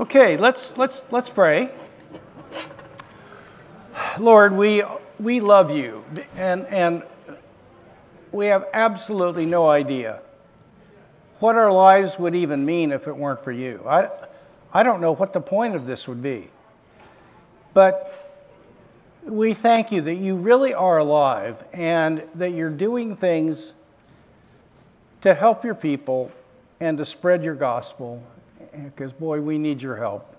Okay, let's let's let's pray. Lord, we we love you and and we have absolutely no idea what our lives would even mean if it weren't for you. I I don't know what the point of this would be. But we thank you that you really are alive and that you're doing things to help your people and to spread your gospel because, boy, we need your help.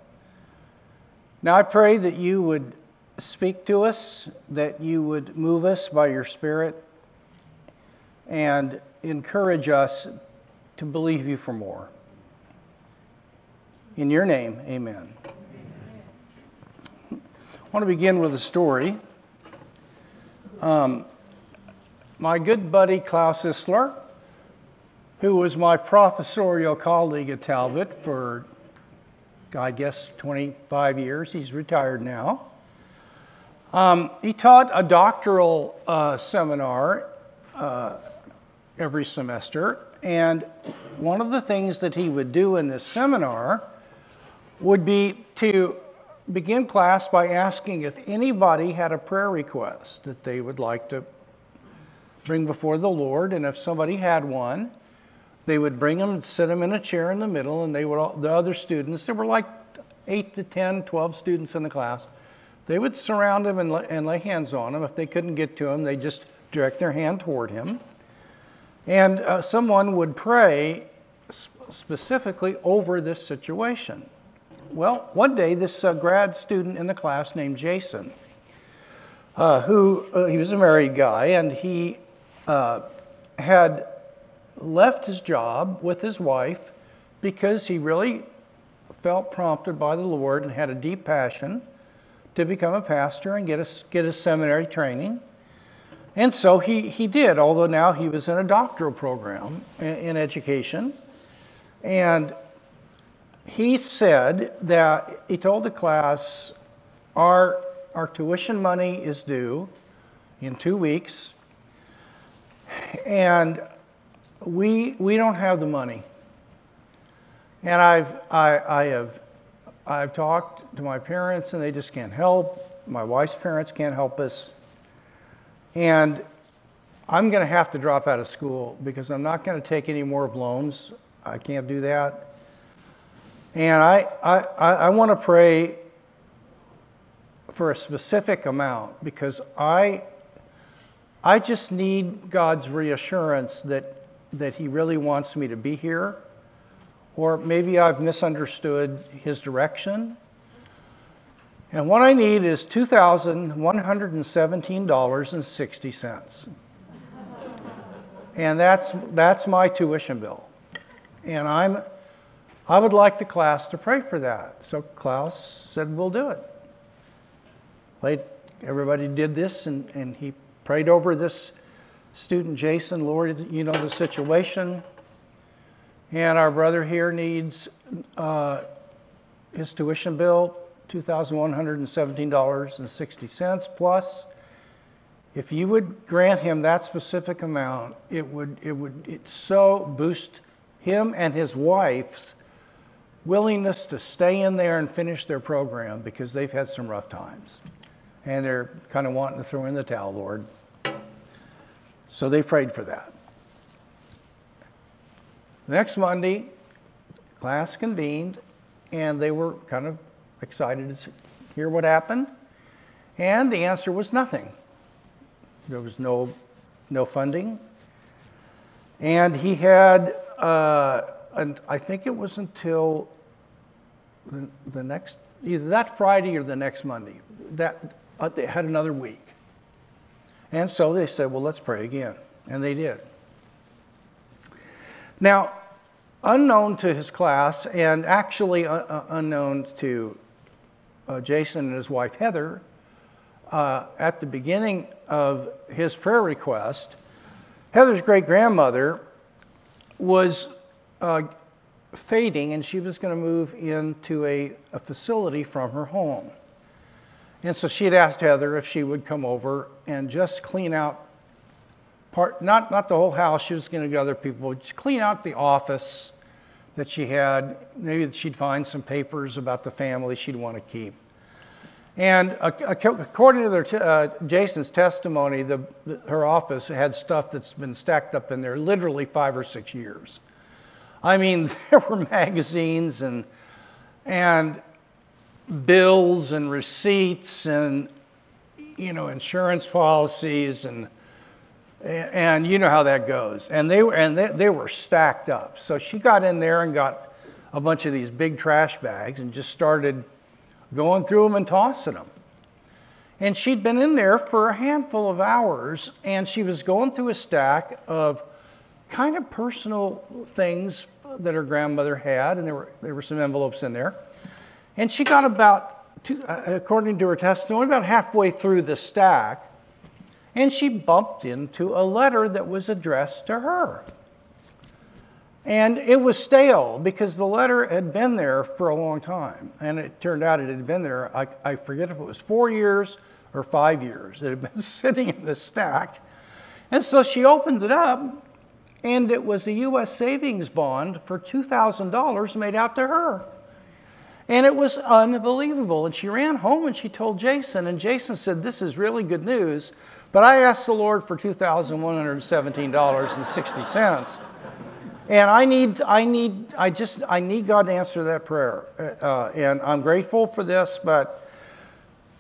Now, I pray that you would speak to us, that you would move us by your Spirit, and encourage us to believe you for more. In your name, amen. I want to begin with a story. Um, my good buddy Klaus Issler who was my professorial colleague at Talbot for, I guess, 25 years. He's retired now. Um, he taught a doctoral uh, seminar uh, every semester, and one of the things that he would do in this seminar would be to begin class by asking if anybody had a prayer request that they would like to bring before the Lord, and if somebody had one, they would bring them and sit them in a chair in the middle, and they would all, the other students, there were like 8 to 10, 12 students in the class, they would surround him and, and lay hands on him. If they couldn't get to him, they just direct their hand toward him. And uh, someone would pray specifically over this situation. Well, one day, this uh, grad student in the class named Jason, uh, who uh, he was a married guy, and he uh, had left his job with his wife because he really felt prompted by the Lord and had a deep passion to become a pastor and get a, get a seminary training. And so he, he did, although now he was in a doctoral program in, in education. And he said that he told the class, our, our tuition money is due in two weeks. And we, we don't have the money. And I've, I, I have, I've talked to my parents and they just can't help. My wife's parents can't help us. And I'm going to have to drop out of school because I'm not going to take any more of loans. I can't do that. And I, I, I want to pray for a specific amount because I, I just need God's reassurance that that he really wants me to be here, or maybe I've misunderstood his direction. And what I need is $2,117.60. and that's, that's my tuition bill. And I'm, I would like the class to pray for that. So Klaus said, We'll do it. Everybody did this, and, and he prayed over this student Jason, Lord, you know the situation. And our brother here needs uh, his tuition bill, $2,117.60 plus. If you would grant him that specific amount, it would, it would it so boost him and his wife's willingness to stay in there and finish their program because they've had some rough times. And they're kind of wanting to throw in the towel, Lord. So they prayed for that. next Monday, class convened, and they were kind of excited to hear what happened. And the answer was nothing. There was no, no funding. And he had, uh, and I think it was until the, the, next, either that Friday or the next Monday, that uh, they had another week. And so they said, well, let's pray again. And they did. Now, unknown to his class, and actually uh, unknown to uh, Jason and his wife Heather, uh, at the beginning of his prayer request, Heather's great grandmother was uh, fading and she was going to move into a, a facility from her home. And so she had asked Heather if she would come over and just clean out part, not, not the whole house, she was going to get other people, just clean out the office, that she had. Maybe she'd find some papers about the family she'd want to keep. And according to their uh, Jason's testimony, the, her office had stuff that's been stacked up in there literally five or six years. I mean, there were magazines and, and bills and receipts and, you know, insurance policies and, and you know how that goes. And they, were and they, they were stacked up. So she got in there and got a bunch of these big trash bags and just started going through them and tossing them. And she'd been in there for a handful of hours and she was going through a stack of kind of personal things that her grandmother had, and there were, there were some envelopes in there. And she got about, two, uh, according to her testimony, about halfway through the stack, and she bumped into a letter that was addressed to her. And it was stale because the letter had been there for a long time. And it turned out it had been there, I, I forget if it was four years or five years. It had been sitting in the stack. And so she opened it up, and it was a U.S. savings bond for $2,000 made out to her. And it was unbelievable. And she ran home and she told Jason, and Jason said, This is really good news. But I asked the Lord for $2,117.60. And I need, I need, I just, I need God to answer that prayer. Uh, and I'm grateful for this, but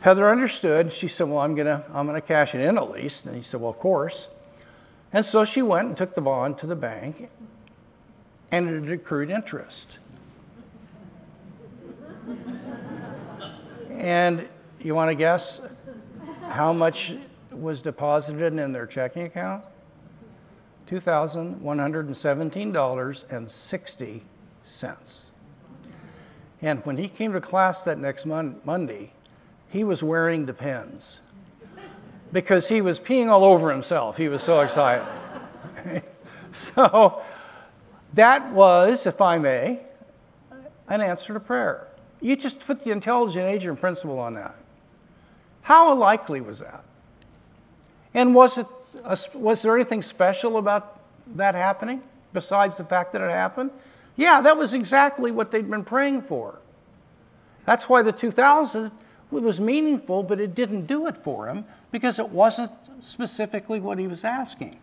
Heather understood. She said, Well, I'm going to I'm going to cash it in at least. And he said, Well, of course. And so she went and took the bond to the bank, and it accrued interest. And you want to guess how much was deposited in their checking account? $2,117.60. And when he came to class that next mon- Monday, he was wearing Depends because he was peeing all over himself. He was so excited. so that was, if I may, an answer to prayer. You just put the intelligent agent principle on that. How likely was that? And was, it a, was there anything special about that happening besides the fact that it happened? Yeah, that was exactly what they'd been praying for. That's why the 2000 was meaningful, but it didn't do it for him because it wasn't specifically what he was asking.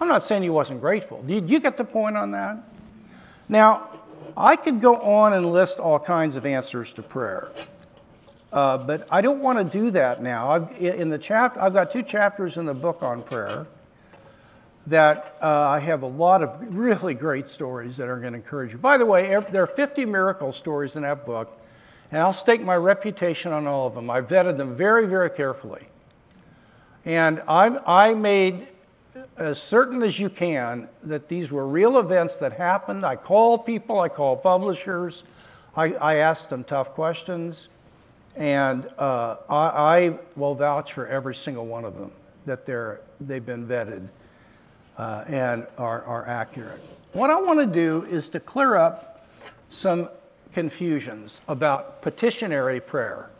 I'm not saying he wasn't grateful. Did you get the point on that? Now, I could go on and list all kinds of answers to prayer, uh, but I don't want to do that now. I've, in the chap- I've got two chapters in the book on prayer that uh, I have a lot of really great stories that are going to encourage you. By the way, there are 50 miracle stories in that book, and I'll stake my reputation on all of them. I vetted them very, very carefully. And I, I made as certain as you can that these were real events that happened. I called people, I called publishers, I, I asked them tough questions, and uh, I, I, will vouch for every single one of them that they're, they've been vetted uh, and are, are accurate. What I want to do is to clear up some confusions about petitionary prayer.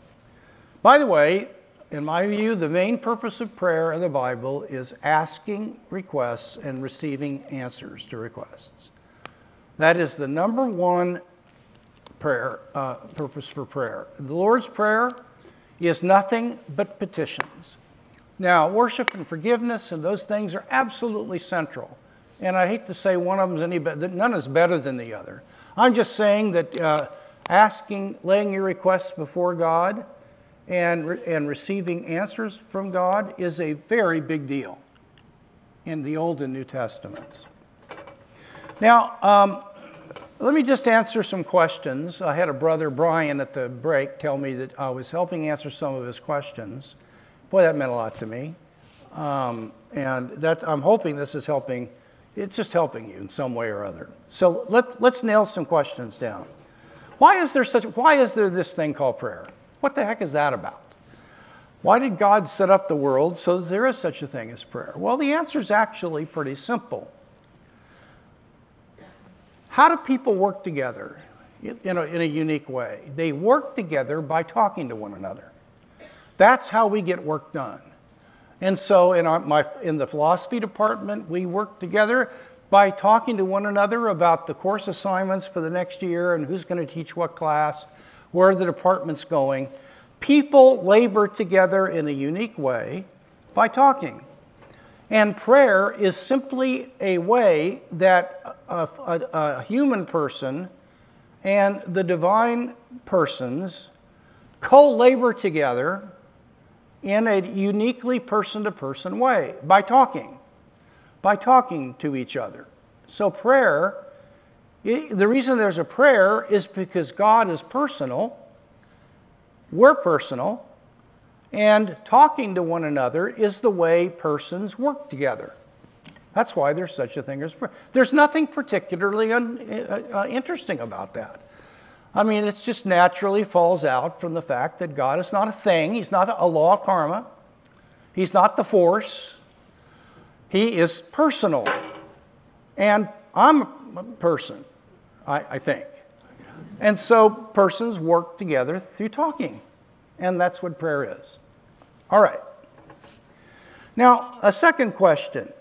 By the way, in my view, the main purpose of prayer in the Bible is asking requests and receiving answers to requests. That is the number one prayer uh, purpose for prayer. The Lord's Prayer is nothing but petitions. Now, worship and forgiveness and those things are absolutely central. And I hate to say one of them's any better, none is better than the other. I'm just saying that uh, asking, laying your requests before God, and, and receiving answers from God is a very big deal in the Old and New Testaments. Now, um, let me just answer some questions. I had a brother, Brian, at the break tell me that I was helping answer some of his questions. Boy, that meant a lot to me. Um, and that, I'm hoping this is helping, it's just helping you in some way or other. So let, let's nail some questions down. Why is there such, why is there this thing called prayer? What the heck is that about? Why did God set up the world so that there is such a thing as prayer? Well, the answer is actually pretty simple. How do people work together in a, in a unique way? They work together by talking to one another. That's how we get work done. And so in, our, my, in the philosophy department, we work together by talking to one another about the course assignments for the next year and who's going to teach what class, where the department's going. People labor together in a unique way by talking. And prayer is simply a way that a, a, a human person and the divine persons co labor together in a uniquely person to person way by talking, by talking to each other. So, prayer, the reason there's a prayer is because God is personal, we're personal, and talking to one another is the way persons work together. That's why there's such a thing as prayer. There's nothing particularly un, uh, uh, interesting about that. I mean, it just naturally falls out from the fact that God is not a thing, He's not a law of karma, He's not the force, He is personal. And I'm a person, I, I think. And so persons work together through talking. And that's what prayer is. All right. Now, a second question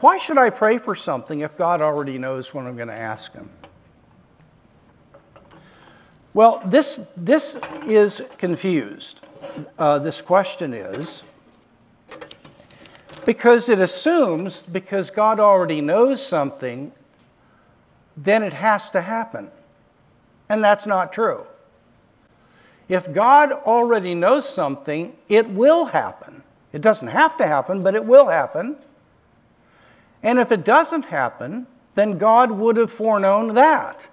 Why should I pray for something if God already knows what I'm going to ask Him? Well, this, this is confused. Uh, this question is because it assumes because God already knows something, then it has to happen. And that's not true. If God already knows something, it will happen. It doesn't have to happen, but it will happen. And if it doesn't happen, then God would have foreknown that.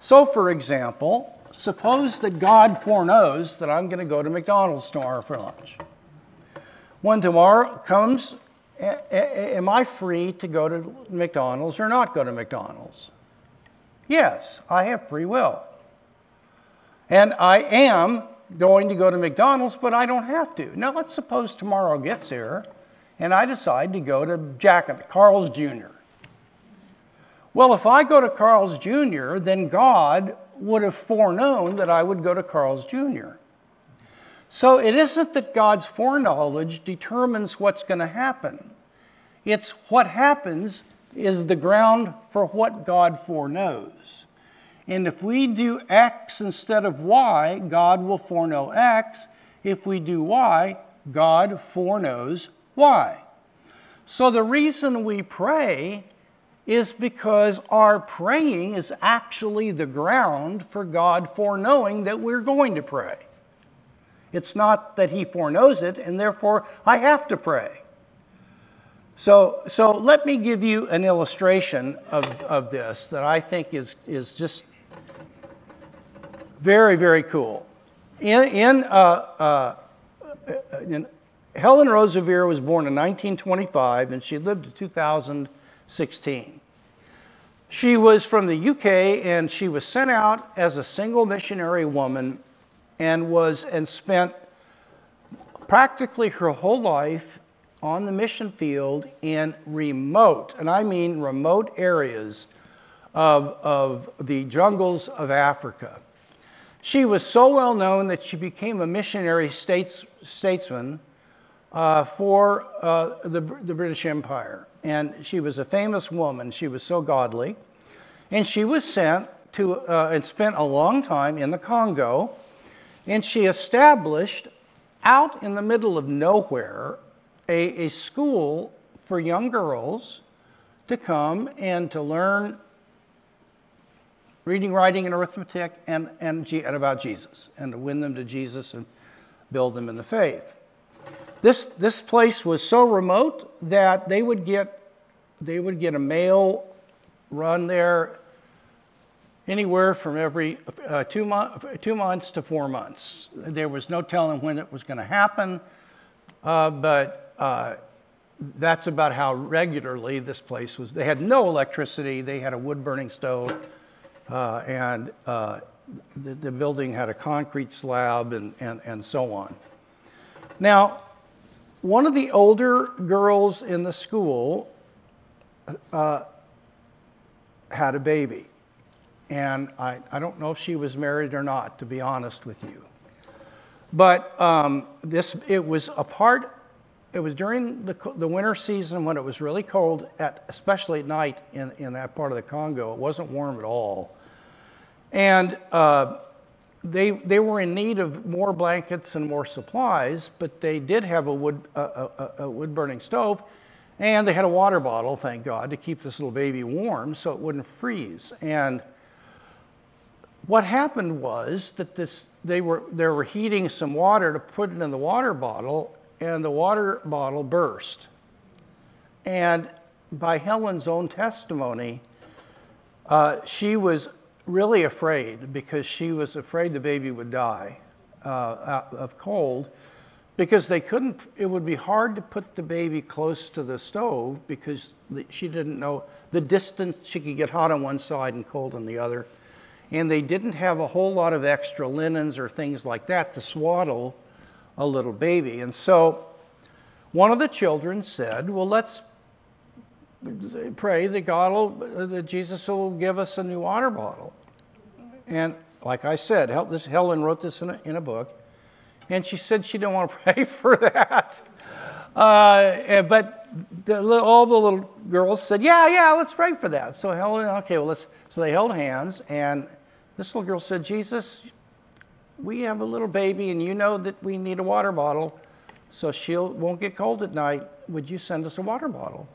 So, for example, suppose that God foreknows that I'm going to go to McDonald's tomorrow for lunch. When tomorrow comes, am I free to go to McDonald's or not go to McDonald's? Yes, I have free will. And I am going to go to McDonald's, but I don't have to. Now, let's suppose tomorrow gets here and I decide to go to Jack and Carl's Jr. Well, if I go to Carl's Jr., then God would have foreknown that I would go to Carl's Jr. So it isn't that God's foreknowledge determines what's going to happen. It's what happens is the ground for what God foreknows. And if we do X instead of Y, God will foreknow X. If we do Y, God foreknows Y. So the reason we pray is because our praying is actually the ground for God foreknowing that we're going to pray. It's not that He foreknows it, and therefore I have to pray. So, so let me give you an illustration of, of this that I think is, is just very, very cool. In, in, uh, uh, in Helen Roseveare was born in 1925, and she lived to 2016. She was from the UK and she was sent out as a single missionary woman and was and spent practically her whole life on the mission field in remote, and I mean remote areas of, of the jungles of Africa. She was so well known that she became a missionary states, statesman uh, for uh, the, the British Empire. And she was a famous woman. She was so godly. And she was sent to uh, and spent a long time in the Congo. And she established out in the middle of nowhere a, a school for young girls to come and to learn reading, writing, and arithmetic and, and, and about Jesus and to win them to Jesus and build them in the faith. This, this place was so remote that they would get, they would get a mail run there anywhere from every uh, two, mo- two months to four months. There was no telling when it was going to happen, uh, but uh, that's about how regularly this place was. They had no electricity, they had a wood burning stove, uh, and uh, the, the, building had a concrete slab and, and, and so on. Now, one of the older girls in the school uh, had a baby. And I, I don't know if she was married or not, to be honest with you. But um, this, it was a part it was during the, the winter season when it was really cold, at, especially at night in, in that part of the Congo. It wasn't warm at all. And uh, they, they were in need of more blankets and more supplies, but they did have a wood, a, a, a wood burning stove, and they had a water bottle, thank God, to keep this little baby warm so it wouldn't freeze. And what happened was that this, they, were, they were heating some water to put it in the water bottle, and the water bottle burst. And by Helen's own testimony, uh, she was really afraid because she was afraid the baby would die uh, of cold because they couldn't, it would be hard to put the baby close to the stove because she didn't know the distance. She could get hot on one side and cold on the other and they didn't have a whole lot of extra linens or things like that to swaddle a little baby. And so one of the children said, Well, let's pray that God will, that Jesus will give us a new water bottle. And like I said, this, Helen wrote this in a, in a book, and she said she didn't want to pray for that. Uh, but the, all the little girls said, "Yeah, yeah, let's pray for that." So Helen, okay, well, let's. So they held hands, and this little girl said, Jesus, we have a little baby and you know that we need a water bottle so she won't get cold at night. Would you send us a water bottle?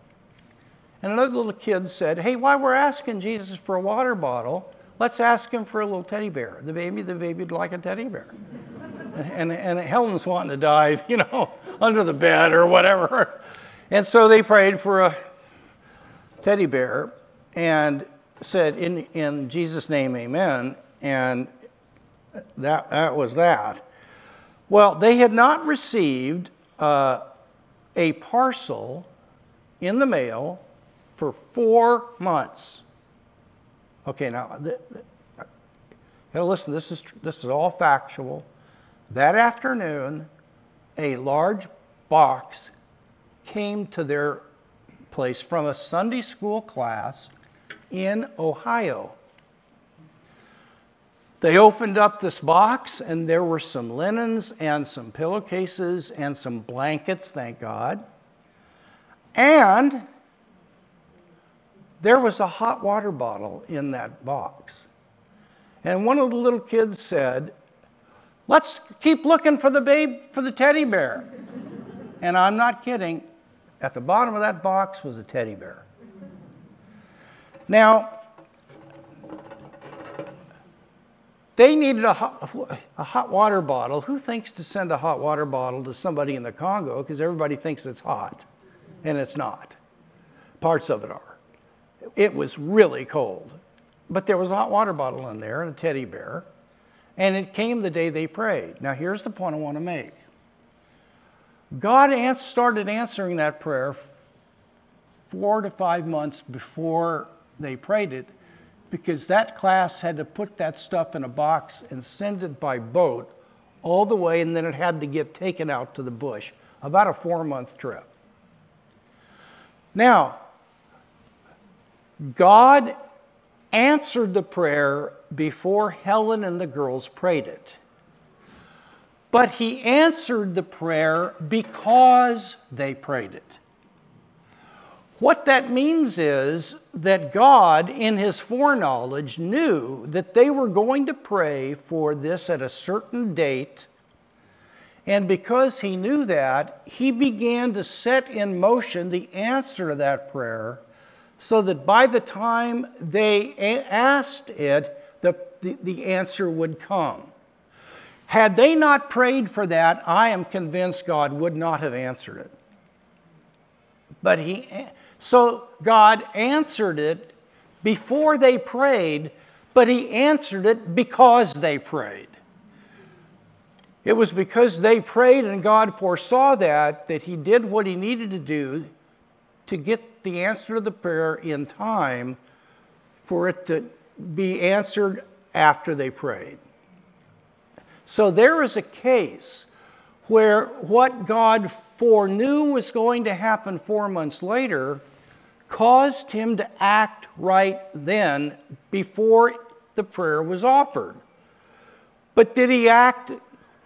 And another little kid said, Hey, while we're asking Jesus for a water bottle, let's ask him for a little teddy bear. The baby, the baby'd like a teddy bear. and, and Helen's wanting to die, you know, under the bed or whatever. And so they prayed for a teddy bear. And said, in, in Jesus' name, amen. And that, that was that. Well, they had not received uh, a parcel in the mail for four months. Okay, now, the, the, listen, this is, this is all factual. That afternoon, a large box came to their place from a Sunday school class in Ohio. They opened up this box, and there were some linens and some pillowcases and some blankets, thank God. And there was a hot water bottle in that box. And one of the little kids said, Let's keep looking for the babe, for the teddy bear. and I'm not kidding. At the bottom of that box was a teddy bear. Now, they needed a hot, a hot, water bottle. Who thinks to send a hot water bottle to somebody in the Congo? Because everybody thinks it's hot, and it's not. Parts of it are. It was really cold. But there was a hot water bottle in there and a teddy bear. And it came the day they prayed. Now, here's the point I want to make God started answering that prayer four to five months before they prayed it because that class had to put that stuff in a box and send it by boat all the way, and then it had to get taken out to the bush. About a four month trip. Now, God answered the prayer before Helen and the girls prayed it. But he answered the prayer because they prayed it. What that means is that God, in his foreknowledge, knew that they were going to pray for this at a certain date. And because he knew that, he began to set in motion the answer to that prayer so that by the time they asked it, the, the, the answer would come. Had they not prayed for that, I am convinced God would not have answered it. But he, so God answered it before they prayed, but He answered it because they prayed. It was because they prayed and God foresaw that that He did what He needed to do to get the answer to the prayer in time for it to be answered after they prayed. So there is a case where what God foreknew was going to happen four months later caused him to act right then before the prayer was offered. But did he act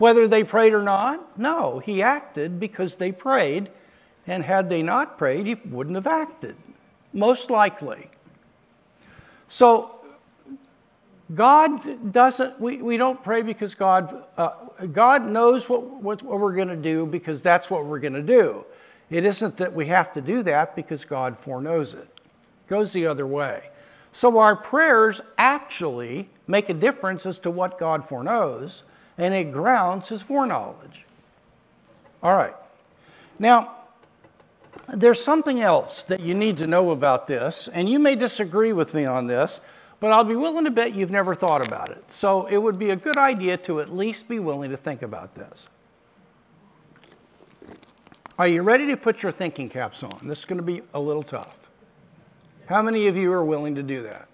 Whether they prayed or not? No, he acted because they prayed, and had they not prayed, he wouldn't have acted, most likely. So, God doesn't, we, we don't pray because God, uh, God knows what, what, what we're going to do because that's what we're going to do. It isn't that we have to do that because God foreknows it. It goes the other way. So our prayers actually make a difference as to what God foreknows, and it grounds his foreknowledge. All right. Now, there's something else that you need to know about this, and you may disagree with me on this, but I'll be willing to bet you've never thought about it. So it would be a good idea to at least be willing to think about this. Are you ready to put your thinking caps on? This is going to be a little tough. How many of you are willing to do that?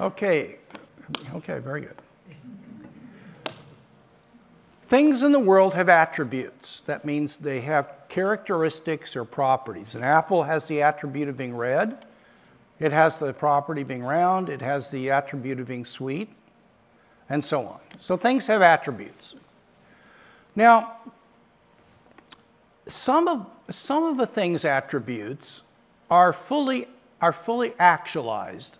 Okay. Okay, very good. Things in the world have attributes. That means they have characteristics or properties. An apple has the attribute of being red. It has the property being round, it has the attribute of being sweet, and so on. So things have attributes. Now, some of, some of the thing's attributes are fully, are fully actualized.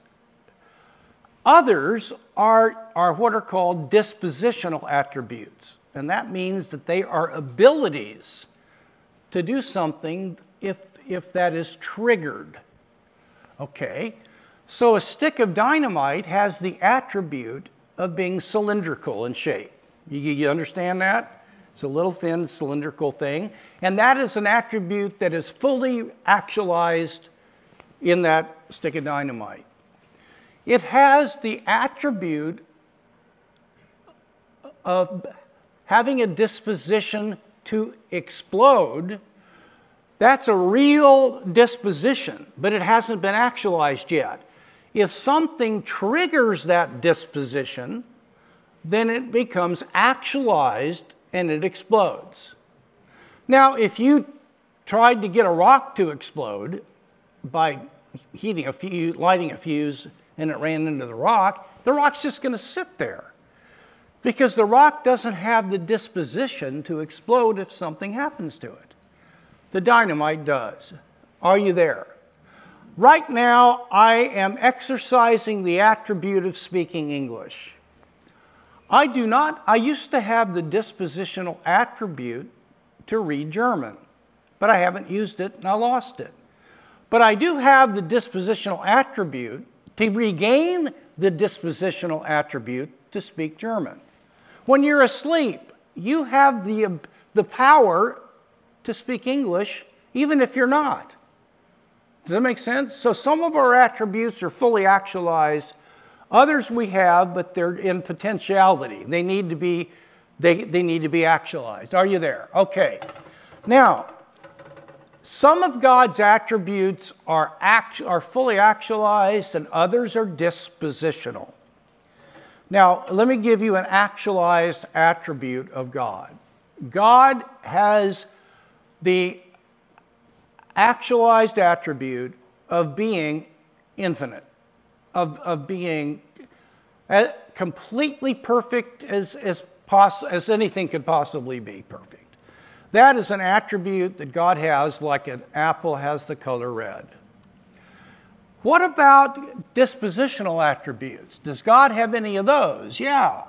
Others are, are what are called dispositional attributes, and that means that they are abilities to do something if, if that is triggered. Okay, so a stick of dynamite has the attribute of being cylindrical in shape. You, you understand that? It's a little thin cylindrical thing, and that is an attribute that is fully actualized in that stick of dynamite. It has the attribute of having a disposition to explode that's a real disposition, but it hasn't been actualized yet. If something triggers that disposition, then it becomes actualized and it explodes. Now, if you tried to get a rock to explode by heating a fuse, lighting a fuse, and it ran into the rock, the rock's just going to sit there because the rock doesn't have the disposition to explode if something happens to it the dynamite does. Are you there? Right now, I am exercising the attribute of speaking English. I do not, I used to have the dispositional attribute to read German, but I haven't used it and I lost it. But I do have the dispositional attribute to regain the dispositional attribute to speak German. When you're asleep, you have the, the power to speak English, even if you're not. Does that make sense? So some of our attributes are fully actualized. Others we have, but they're in potentiality. They need to be, they, they need to be actualized. Are you there? Okay. Now, some of God's attributes are, act, are fully actualized and others are dispositional. Now, let me give you an actualized attribute of God. God has the actualized attribute of being infinite, of, of being uh, completely perfect as, as, poss- as anything could possibly be perfect. That is an attribute that God has, like an apple has the color red. What about dispositional attributes? Does God have any of those? Yeah.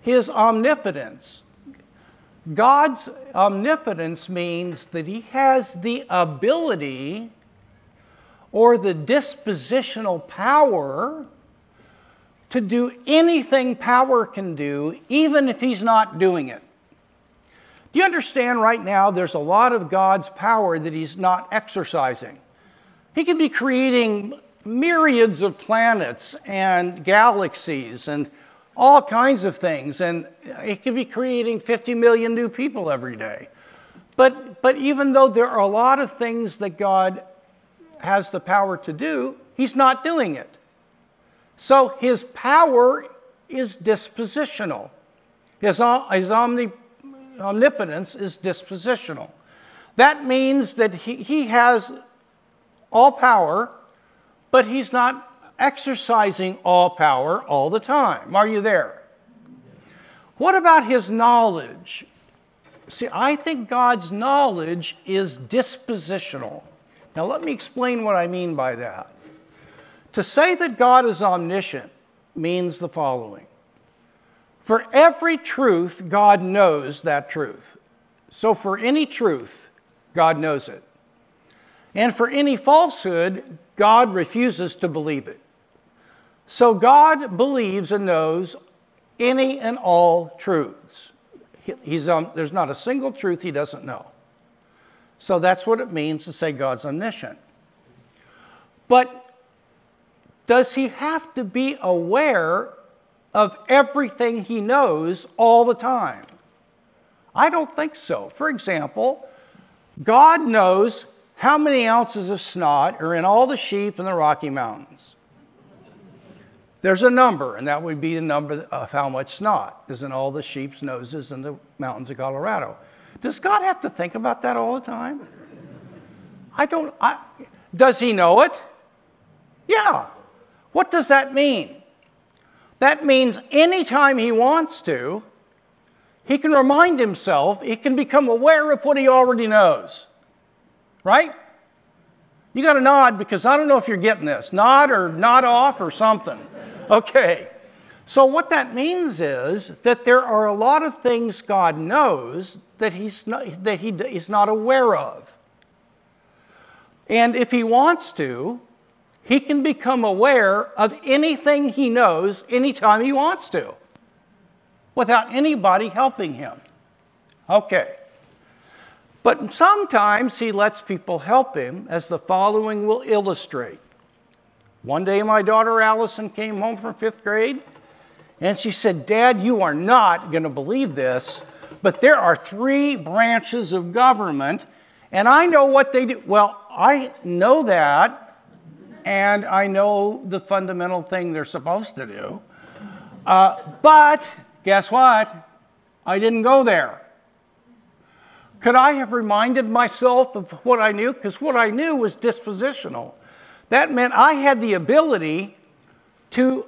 His omnipotence, God's omnipotence means that He has the ability or the dispositional power to do anything power can do, even if He's not doing it. Do you understand right now there's a lot of God's power that He's not exercising? He could be creating myriads of planets and galaxies and all kinds of things. And it could be creating 50 million new people every day. But, but even though there are a lot of things that God has the power to do, He's not doing it. So His power is dispositional, His, his omni, omnipotence is dispositional. That means that he, he has all power, but He's not exercising all power all the time. Are you there? What about his knowledge? See, I think God's knowledge is dispositional. Now, let me explain what I mean by that. To say that God is omniscient means the following For every truth, God knows that truth. So, for any truth, God knows it. And for any falsehood, God refuses to believe it. So, God believes and knows any and all truths. He's, um, there's not a single truth he doesn't know. So that's what it means to say God's omniscient. But does he have to be aware of everything he knows all the time? I don't think so. For example, God knows how many ounces of snot are in all the sheep in the Rocky Mountains. There's a number, and that would be the number of how much snot is in all the sheep's noses in the mountains of Colorado. Does God have to think about that all the time? I don't. I, does he know it? Yeah. What does that mean? That means anytime he wants to, he can remind himself, he can become aware of what he already knows. Right? You got to nod because I don't know if you're getting this. Nod or nod off or something. Okay. So, what that means is that there are a lot of things God knows that, he's not, that he is not aware of. And if he wants to, he can become aware of anything he knows anytime he wants to without anybody helping him. Okay. But sometimes he lets people help him, as the following will illustrate. One day, my daughter Allison came home from fifth grade and she said, Dad, you are not going to believe this, but there are three branches of government, and I know what they do. Well, I know that, and I know the fundamental thing they're supposed to do. Uh, but guess what? I didn't go there. Could I have reminded myself of what I knew? Because what I knew was dispositional. That meant I had the ability to,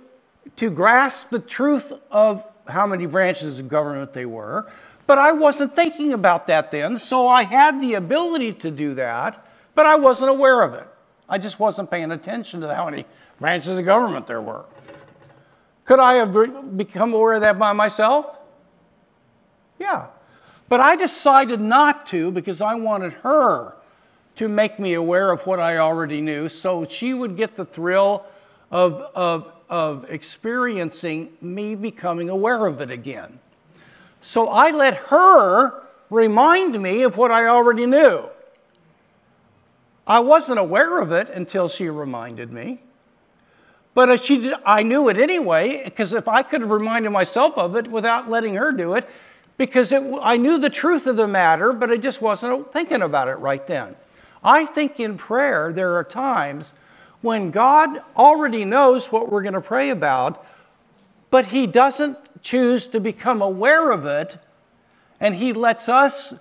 to grasp the truth of how many branches of government they were, but I wasn't thinking about that then, so I had the ability to do that, but I wasn't aware of it. I just wasn't paying attention to how many branches of government there were. Could I have become aware of that by myself? Yeah. But I decided not to because I wanted her to make me aware of what I already knew so she would get the thrill of, of, of experiencing me becoming aware of it again. So I let her remind me of what I already knew. I wasn't aware of it until she reminded me. But uh, she did, I knew it anyway, because if I could have reminded myself of it without letting her do it, because it, I knew the truth of the matter, but I just wasn't thinking about it right then. I think in prayer, there are times when God already knows what we're going to pray about, but He doesn't choose to become aware of it, and He lets us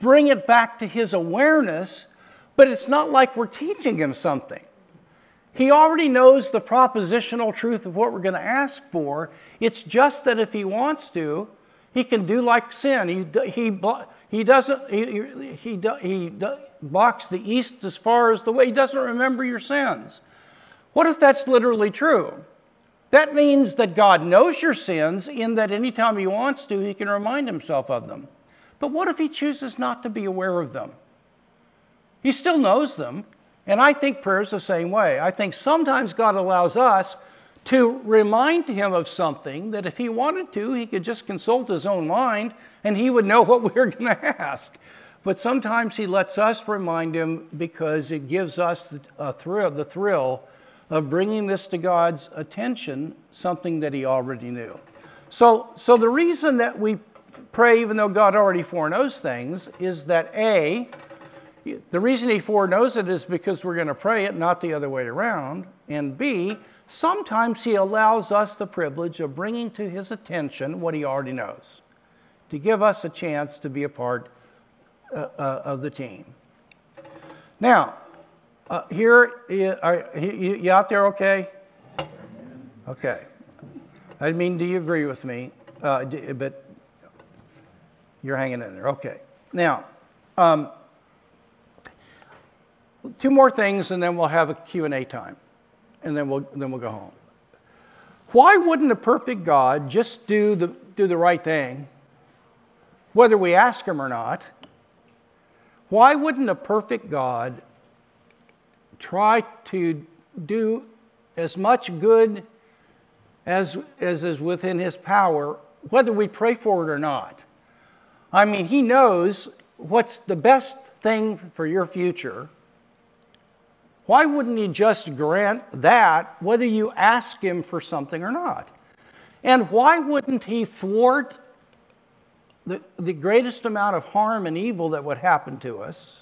bring it back to His awareness, but it's not like we're teaching Him something. He already knows the propositional truth of what we're going to ask for. It's just that if He wants to, He can do like sin. He, he, he doesn't, he, he, he, blocks the east as far as the way. He doesn't remember your sins. What if that's literally true? That means that God knows your sins in that anytime he wants to, he can remind himself of them. But what if he chooses not to be aware of them? He still knows them. And I think prayer is the same way. I think sometimes God allows us to remind him of something that if he wanted to, he could just consult his own mind and he would know what we we're going to ask. But sometimes he lets us remind him because it gives us the, thrill, the thrill of bringing this to God's attention, something that he already knew. So, so the reason that we pray, even though God already foreknows things, is that A, the reason he foreknows it is because we're going to pray it, not the other way around. And B, sometimes he allows us the privilege of bringing to his attention what he already knows, to give us a chance to be a part uh, uh, of the team. Now, uh, here, are you, you out there okay? Okay. I mean, do you agree with me uh, but you're hanging in there. Okay. Now, um, two more things, and then we'll have a Q&A time, and then we'll, then we'll go home. Why wouldn't a perfect God just do the, do the right thing, whether we ask him or not? Why wouldn't a perfect God try to do as much good as, as is within his power, whether we pray for it or not? I mean, he knows what's the best thing for your future. Why wouldn't he just grant that whether you ask him for something or not? And why wouldn't he thwart the, the greatest amount of harm and evil that would happen to us,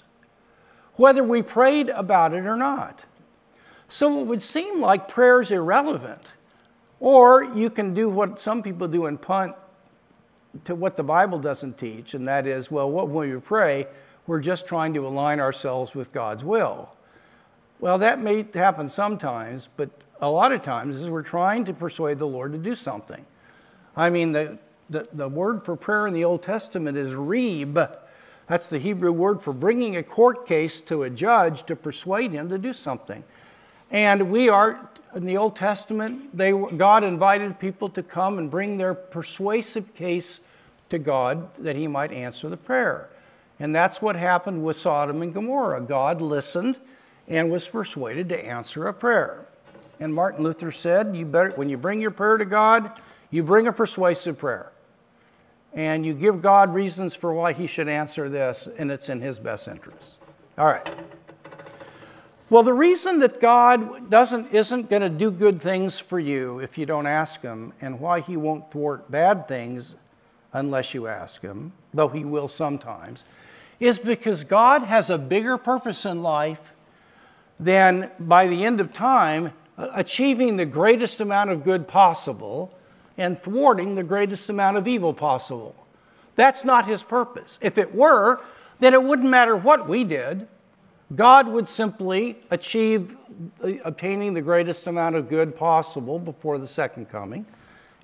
whether we prayed about it or not? So it would seem like prayer is irrelevant. Or you can do what some people do and punt to what the Bible doesn't teach, and that is, well, what when we pray, we're just trying to align ourselves with God's will. Well, that may happen sometimes, but a lot of times is we're trying to persuade the Lord to do something. I mean, the, the, the word for prayer in the Old Testament is reeb. That's the Hebrew word for bringing a court case to a judge to persuade him to do something. And we are, in the Old Testament, they, God invited people to come and bring their persuasive case to God that he might answer the prayer. And that's what happened with Sodom and Gomorrah. God listened and was persuaded to answer a prayer. And Martin Luther said, you better, when you bring your prayer to God, you bring a persuasive prayer. And you give God reasons for why he should answer this, and it's in his best interest. All right. Well, the reason that God doesn't, isn't going to do good things for you if you don't ask Him, and why He won't thwart bad things unless you ask Him, though He will sometimes, is because God has a bigger purpose in life than by the end of time achieving the greatest amount of good possible and thwarting the greatest amount of evil possible. That's not his purpose. If it were, then it wouldn't matter what we did. God would simply achieve uh, obtaining the greatest amount of good possible before the second coming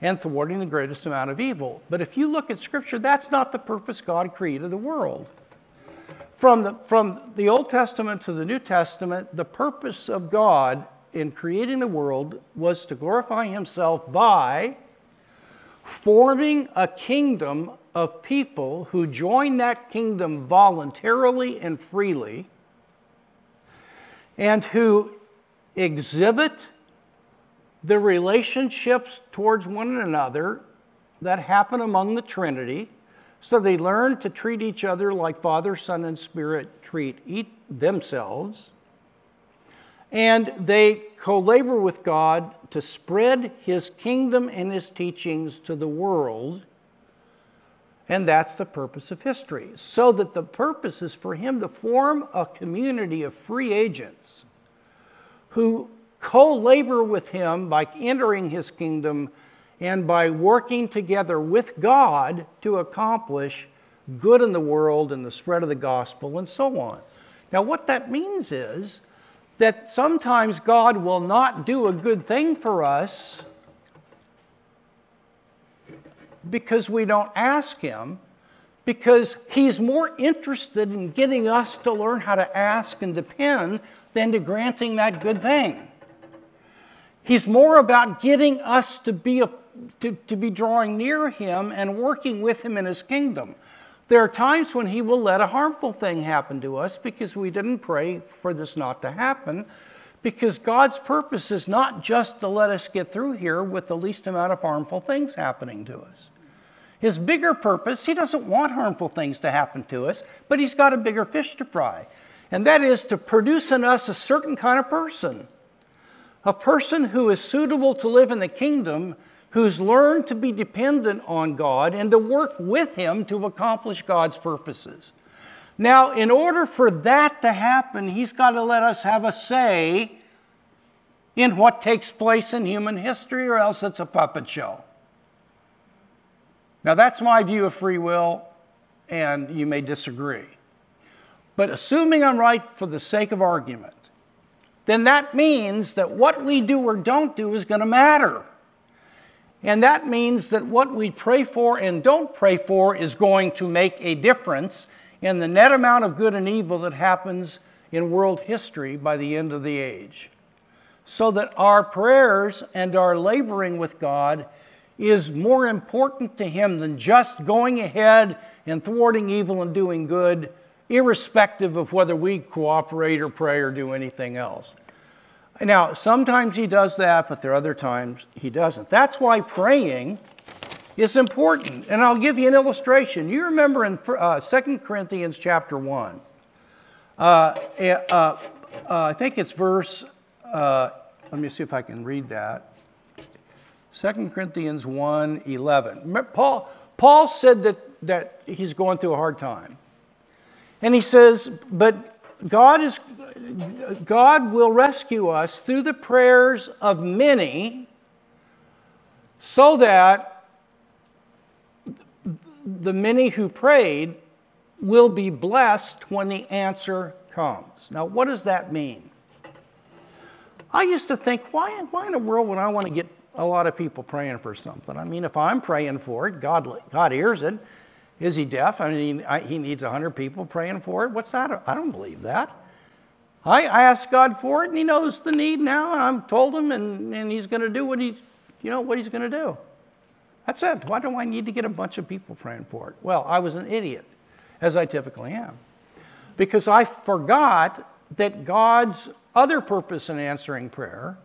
and thwarting the greatest amount of evil. But if you look at Scripture, that's not the purpose God created the world. From the, from the Old Testament to the New Testament, the purpose of God in creating the world was to glorify Himself by forming a kingdom of people who join that kingdom voluntarily and freely, and who exhibit the relationships towards one another that happen among the Trinity so they learn to treat each other like Father, Son, and Spirit treat each, themselves. And they co labor with God to spread His kingdom and His teachings to the world. And that's the purpose of history. So that the purpose is for Him to form a community of free agents who co labor with Him by entering His kingdom and by working together with God to accomplish good in the world and the spread of the gospel and so on. Now, what that means is that sometimes God will not do a good thing for us because we don't ask Him, because He's more interested in getting us to learn how to ask and depend than to granting that good thing. He's more about getting us to be a to, to be drawing near him and working with him in his kingdom. There are times when he will let a harmful thing happen to us because we didn't pray for this not to happen. Because God's purpose is not just to let us get through here with the least amount of harmful things happening to us. His bigger purpose, he doesn't want harmful things to happen to us, but he's got a bigger fish to fry. And that is to produce in us a certain kind of person. A person who is suitable to live in the kingdom who's learned to be dependent on God and to work with Him to accomplish God's purposes. Now, in order for that to happen, He's got to let us have a say in what takes place in human history, or else it's a puppet show. Now, that's my view of free will, and you may disagree. But assuming I'm right for the sake of argument, then that means that what we do or don't do is going to matter. And that means that what we pray for and don't pray for is going to make a difference in the net amount of good and evil that happens in world history by the end of the age. So that our prayers and our laboring with God is more important to Him than just going ahead and thwarting evil and doing good, irrespective of whether we cooperate or pray or do anything else. Now, sometimes he does that, but there are other times he doesn't. That's why praying is important. And I'll give you an illustration. You remember in uh, 2 Corinthians chapter 1, uh, eh, uh, uh, I think it's verse, uh, let me see if I can read that. 2 Corinthians 1 11. Paul, Paul said that, that he's going through a hard time. And he says, But God, is, God will rescue us through the prayers of many so that the many who prayed will be blessed when the answer comes. Now, what does that mean? I used to think, why, why in the world would I want to get a lot of people praying for something? I mean, if I'm praying for it, God, God hears it. Is he deaf? I mean, he needs 100 people praying for it. What's that? I don't believe that. I, asked God for it, and He knows the need now, and I've told Him, and, and He's going to do what He, you know, what He's going to do. That's it. Why do I need to get a bunch of people praying for it? Well, I was an idiot, as I typically am, because I forgot that God's other purpose in answering prayer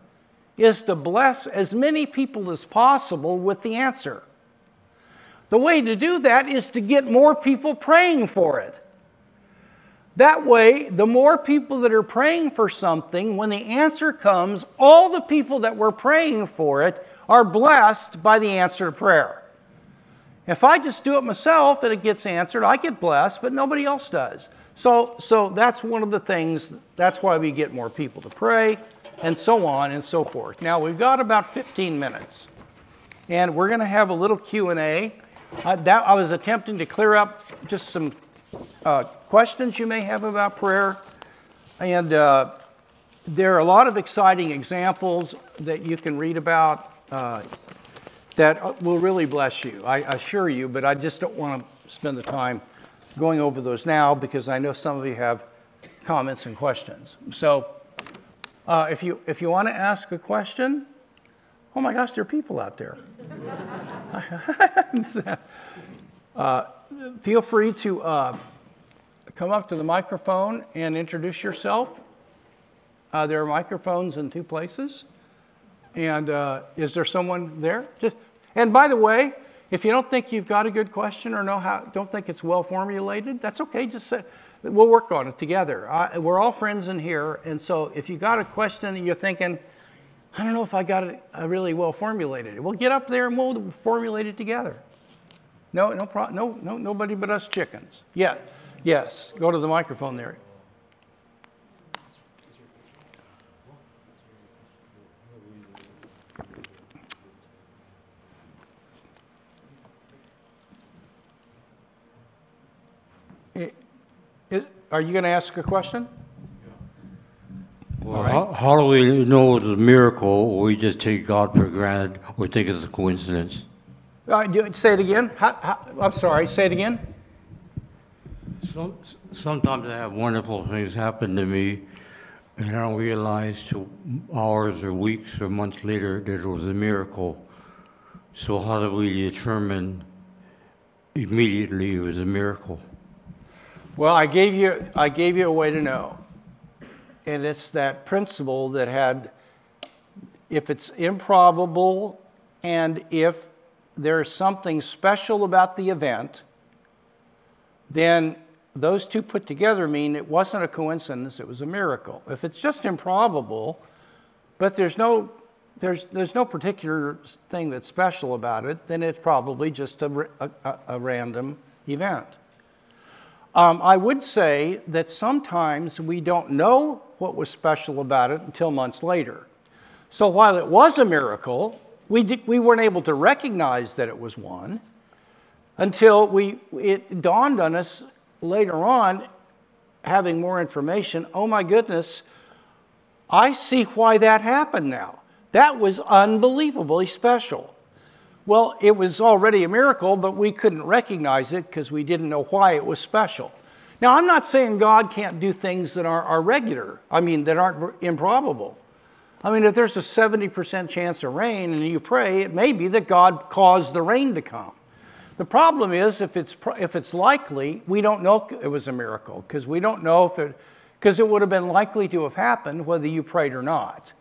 is to bless as many people as possible with the answer. The way to do that is to get more people praying for it. That way, the more people that are praying for something, when the answer comes, all the people that were praying for it are blessed by the answer to prayer. If I just do it myself and it gets answered, I get blessed, but nobody else does. So, so that's one of the things, that's why we get more people to pray, and so on and so forth. Now, we've got about 15 minutes, and we're going to have a little Q&A. Uh, that, I was attempting to clear up just some uh, questions you may have about prayer. And uh, there are a lot of exciting examples that you can read about uh, that will really bless you, I assure you, but I just don't want to spend the time going over those now because I know some of you have comments and questions. So uh, if, you, if you want to ask a question, oh my gosh, there are people out there. uh, feel free to uh, come up to the microphone and introduce yourself. Uh, there are microphones in two places. And uh, is there someone there? Just, and by the way, if you don't think you've got a good question or know how, don't think it's well formulated, that's okay. Just say, we'll work on it together. we're all friends in here, and so if you got a question that you're thinking, I don't know if I got it uh, really well formulated. We'll get up there and we'll formulate it together. No, no, pro- no, no, nobody but us chickens. Yeah, yes. Go to the microphone there. are you going to ask a question? Well, how, how, do we know it's a miracle or we just take God for granted or think it's a coincidence? Uh, do, say it again. How, how, I'm sorry, say it again. Some, sometimes I have wonderful things happen to me, and I don't realize till hours or weeks or months later that it was a miracle. So, how do we determine immediately it was a miracle? Well, I gave you, I gave you a way to know and it's that principle that had if it's improbable and if there's something special about the event, then those two put together mean it wasn't a coincidence, it was a miracle. If it's just improbable, but there's no, there's, there's no particular thing that's special about it, then it's probably just a, a, a random event. Um, I would say that sometimes we don't know what was special about it until months later. So while it was a miracle, we, we weren't able to recognize that it was one until we, it dawned on us later on, having more information oh my goodness, I see why that happened now. That was unbelievably special. Well, it was already a miracle, but we couldn't recognize it because we didn't know why it was special. Now, I'm not saying God can't do things that are, are regular, I mean, that aren't improbable. I mean, if there's a 70% chance of rain and you pray, it may be that God caused the rain to come. The problem is if it's, if it's likely, we don't know it was a miracle because we don't know if it, because it would have been likely to have happened whether you prayed or not.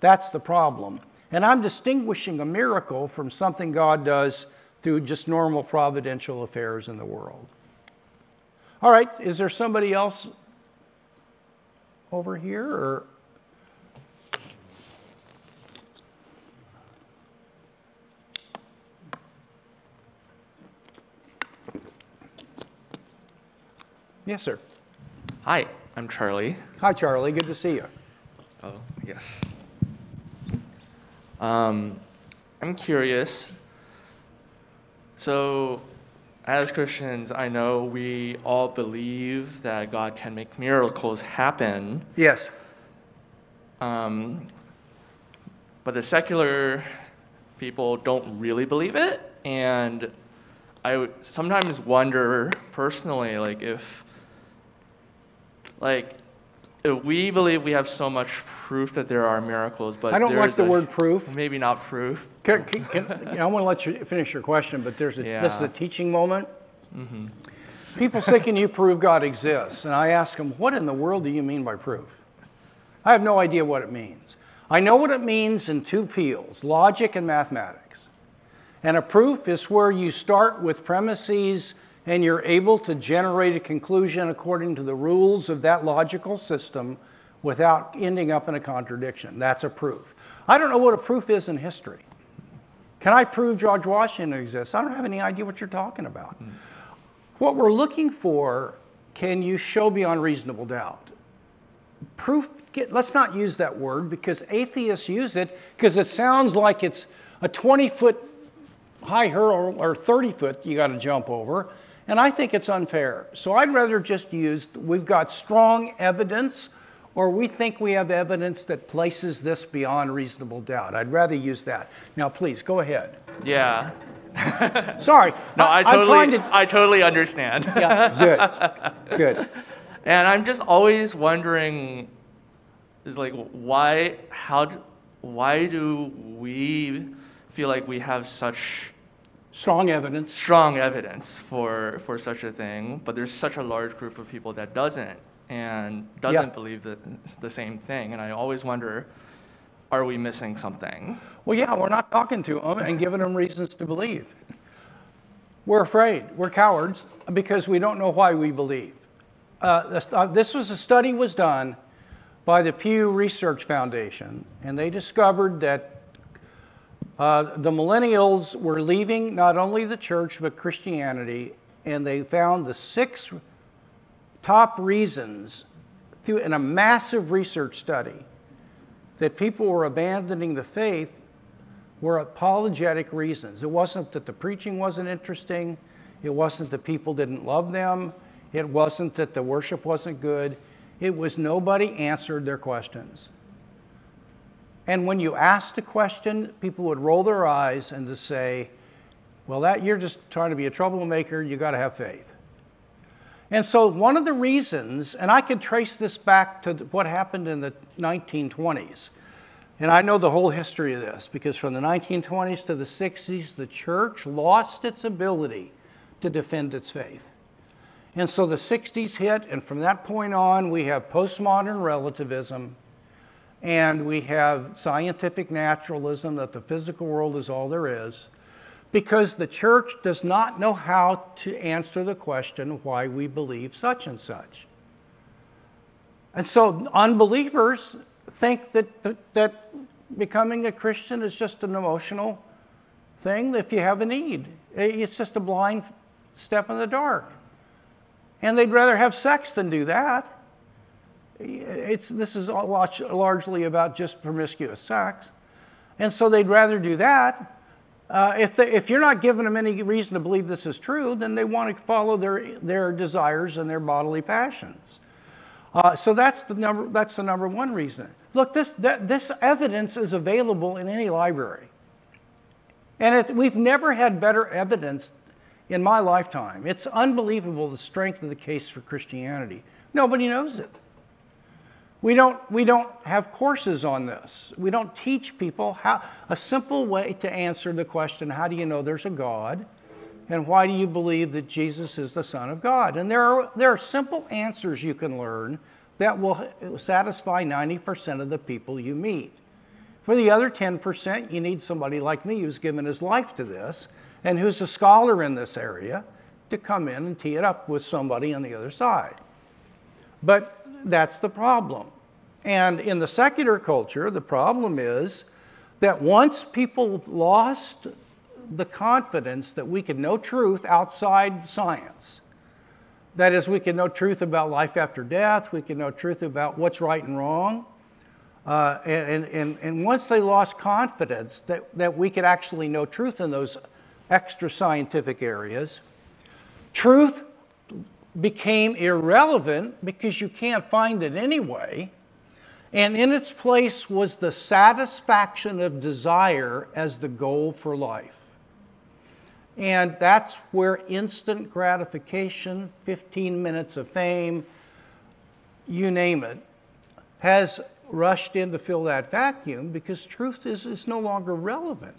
That's the problem. And I'm distinguishing a miracle from something God does through just normal providential affairs in the world. All right, is there somebody else over here or Yes, sir. Hi, I'm Charlie. Hi, Charlie. Good to see you. Oh, yes. Um, I'm curious. So, as Christians, I know we all believe that God can make miracles happen. Yes. Um, but the secular people don't really believe it. And I sometimes wonder personally, like, if like Uh, we believe we have so much proof that there are miracles, but I don't like the a- word proof. Maybe not proof. Can, can, can, I want to let you finish your question, but there's a, this is a teaching moment. Mm-hmm. People say, Can you prove God exists? And I ask them, What in the world do you mean by proof? I have no idea what it means. I know what it means in two fields logic and mathematics. And a proof is where you start with premises and you're able to generate a conclusion according to the rules of that logical system without ending up in a contradiction. That's a proof. I don't know what a proof is in history. Can I prove George Washington exists? I don't have any idea what you're talking about. What we're looking for, can you show beyond reasonable doubt? Proof, get, let's not use that word because atheists use it because it sounds like it's a 20 foot high hurdle or 30 foot you got to jump over. And I think it's unfair. So I'd rather just use we've got strong evidence or we think we have evidence that places this beyond reasonable doubt. I'd rather use that. Now, please go ahead. Yeah. Sorry. No, I, trying totally, to. I totally understand. Yeah, good. Good. and I'm just always wondering, is like, why, how, why do we feel like we have such Strong evidence. strong evidence for for such a thing, but there's such a large group of people that doesn't and doesn't Yeah. believe the, the same thing. And I always wonder, are we missing something? Well, yeah, we're not talking to them and giving them reasons to believe. We're afraid. We're cowards because we don't know why we believe. Uh, this, uh, this was a study was done by the Pew Research Foundation, and they discovered that uh, the millennials were leaving not only the church but Christianity, and they found the six top reasons through in a massive research study that people were abandoning the faith were apologetic reasons. It wasn't that the preaching wasn't interesting, it wasn't that people didn't love them, it wasn't that the worship wasn't good. It was nobody answered their questions. And when you asked a question, people would roll their eyes and just say, Well, that you're just trying to be a troublemaker, you got to have faith. And so, one of the reasons, and I could trace this back to what happened in the 1920s, and I know the whole history of this because from the 1920s to the 60s, the church lost its ability to defend its faith. And so the 60s hit, and from that point on, we have postmodern relativism and we have scientific naturalism that the physical world is all there is because the church does not know how to answer the question why we believe such and such. And so unbelievers think that, that, that becoming a Christian is just an emotional thing if you have a need. It's just a blind step in the dark. And they'd rather have sex than do that. It's, this is largely about just promiscuous sex. And so they'd rather do that. Uh, if, they, if you're not giving them any reason to believe this is true, then they want to follow their, their desires and their bodily passions. Uh, so that's the number. That's the number one reason. Look, this that, this evidence is available in any library. And it, we've never had better evidence in my lifetime. It's unbelievable the strength of the case for Christianity. Nobody knows it. We don't, we don't have courses on this. We don't teach people how, a simple way to answer the question how do you know there's a God? And why do you believe that Jesus is the Son of God? And there are, there are simple answers you can learn that will satisfy 90% of the people you meet. For the other 10%, you need somebody like me who's given his life to this and who's a scholar in this area to come in and tee it up with somebody on the other side. But that's the problem. And in the secular culture, the problem is that once people lost the confidence that we could know truth outside science, that is, we can know truth about life after death, we can know truth about what's right and wrong. Uh, and, and, and once they lost confidence that, that we could actually know truth in those extra scientific areas, truth became irrelevant because you can't find it anyway. And in its place was the satisfaction of desire as the goal for life. And that's where instant gratification, 15 minutes of fame, you name it, has rushed in to fill that vacuum because truth is, is no longer relevant.